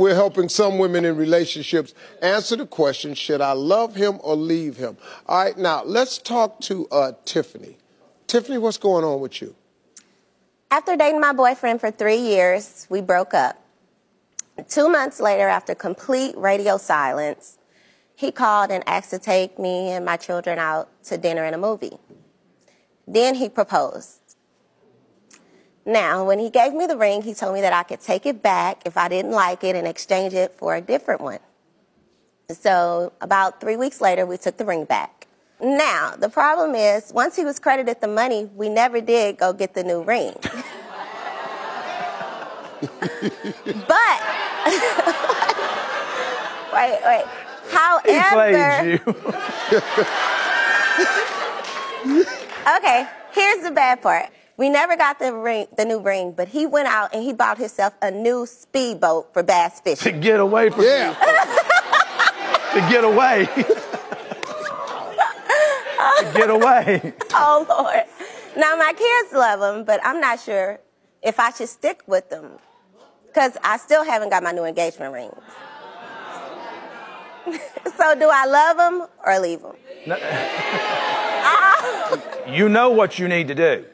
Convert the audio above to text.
We're helping some women in relationships answer the question should I love him or leave him? All right, now let's talk to uh, Tiffany. Tiffany, what's going on with you? After dating my boyfriend for three years, we broke up. Two months later, after complete radio silence, he called and asked to take me and my children out to dinner and a movie. Then he proposed. Now, when he gave me the ring, he told me that I could take it back if I didn't like it and exchange it for a different one. So, about three weeks later, we took the ring back. Now, the problem is, once he was credited the money, we never did go get the new ring. but, wait, wait. However, He played you. okay, here's the bad part. We never got the ring, the new ring, but he went out and he bought himself a new speedboat for bass fishing. to get away from Yeah. you. To get away. to get away. oh Lord! Now my kids love him, but I'm not sure if I should stick with them because I still haven't got my new engagement ring. so do I love him or leave him? Ah. You know what you need to do.